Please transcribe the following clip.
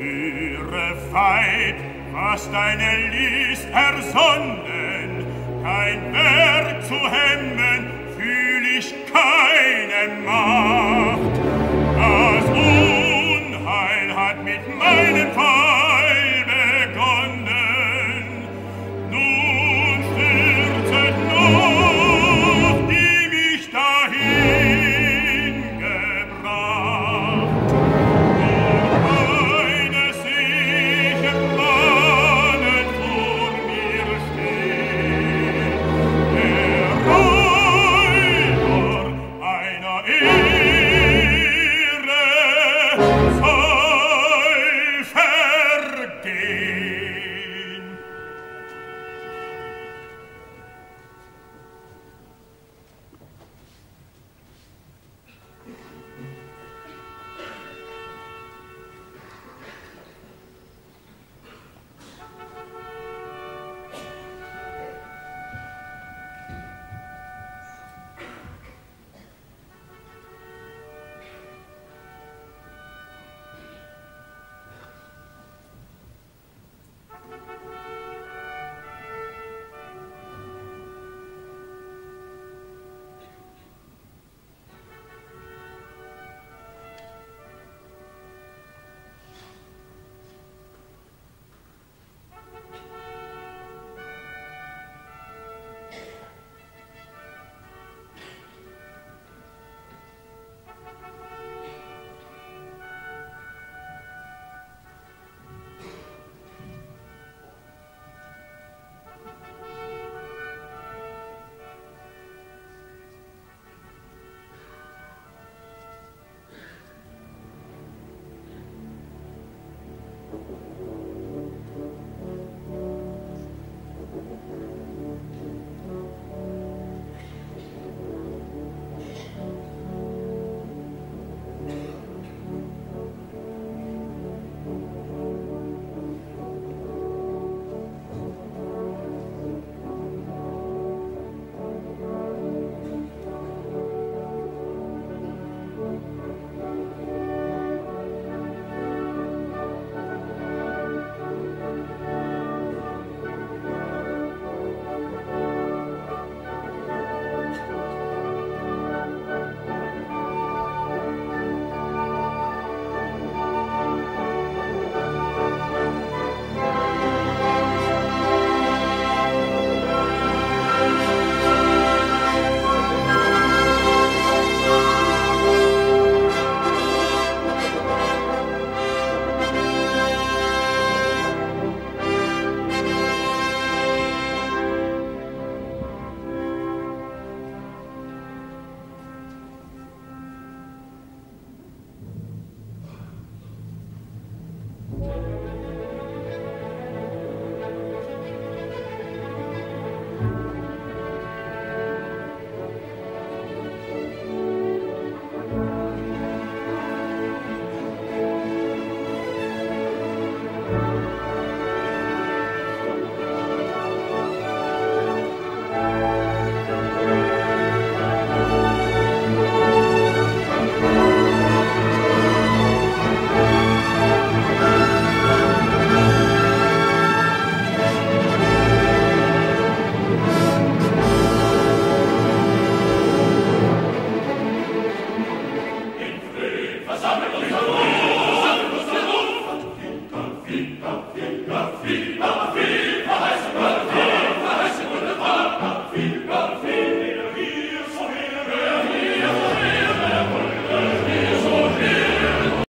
Führe weit, was deine List ersonnen, kein Werk zu hemmen, fühl ich keine Macht.